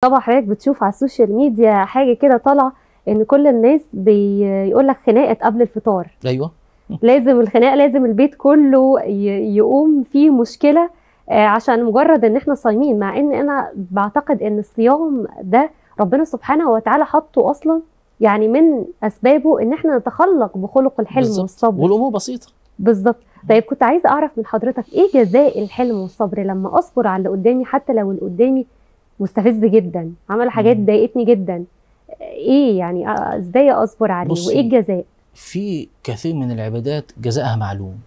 طبعا حضرتك بتشوف على ال social media حاجة كده طالعة إن كل الناس بيقول لك خناقة قبل الفطار. أيوه. لازم الخناقة لازم البيت كله يقوم فيه مشكلة آه، عشان مجرد إن إحنا صايمين مع إن أنا بعتقد إن الصيام ده ربنا سبحانه وتعالى حطه أصلا يعني من أسبابه إن إحنا نتخلق بخلق الحلم بالظبط. والصبر. والأمور بسيطة. بالظبط. طيب كنت عايزة أعرف من حضرتك إيه جزاء الحلم والصبر؟ لما أصبر على اللي قدامي حتى لو اللي قدامي مستفز جدا عمل حاجات. ضايقتني جدا. إيه يعني آه، إزاي أصبر عليه؟ بصي. وإيه الجزاء؟ في كثير من العبادات جزاءها معلوم.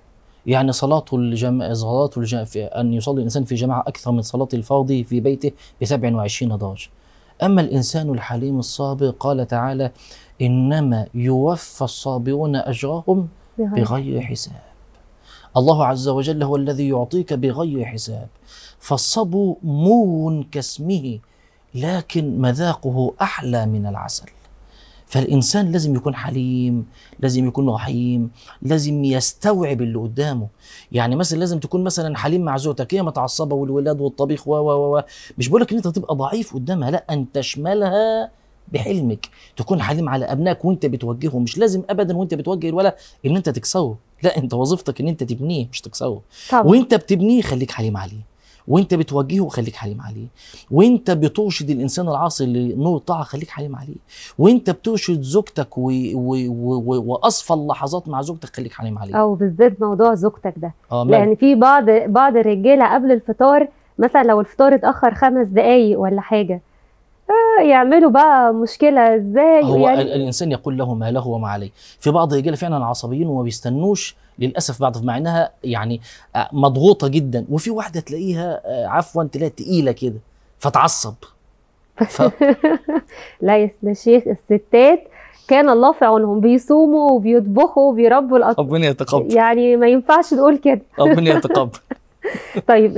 يعني صلاة الجماعة صلاة الجماعة في أن يصلي الإنسان في جماعة أكثر من صلاة الفرض في بيته ب 27 درجة. أما الإنسان الحليم الصابر قال تعالى إنما يوفى الصابرون أجرهم بغير حساب. الله عز وجل هو الذي يعطيك بغير حساب. فالصبر مور كاسمه لكن مذاقه أحلى من العسل. فالإنسان لازم يكون حليم لازم يكون رحيم لازم يستوعب اللي قدامه. يعني مثلا لازم تكون مثلا حليم مع زوجتك هي متعصبة والولاد والطبيخ و و و مش بقولك إن أنت تبقى ضعيف قدامها لا ان تشملها بحلمك. تكون حليم على أبنائك وأنت بتوجهه مش لازم ابدا وأنت بتوجه الولد إن أنت تكسره. لا انت وظيفتك ان انت تبنيه مش تكسره. طبعا. وانت بتبنيه خليك حليم عليه. وانت بتوجهه خليك حليم عليه. وانت بترشد الانسان العاصي لنور طاعة خليك حليم عليه. وانت بترشد زوجتك و... و... و... و... وأصفى اللحظات مع زوجتك خليك حليم عليه. أو بالذات موضوع زوجتك ده. مال. لأن في بعض بعض الرجالة قبل الفطار مثلا لو الفطار اتأخر خمس دقايق ولا حاجة آه يعملوا بقى مشكلة إزاي هو يعني ال- الإنسان يقول له ما له وما عليه. في بعض الرجاله فعلا عصبيين وما بيستنوش للأسف بعض مع انها يعني آه، مضغوطة جدا. وفي واحدة تلاقيها آه، عفوا تلاقيها تقيلة كده فتعصب. ف... لا يا شيخ الستات كان الله في عونهم بيصوموا وبيطبخوا وبيربوا الأطفال. ربنا يتقبل. يعني ما ينفعش نقول كده. ربنا يتقبل. طيب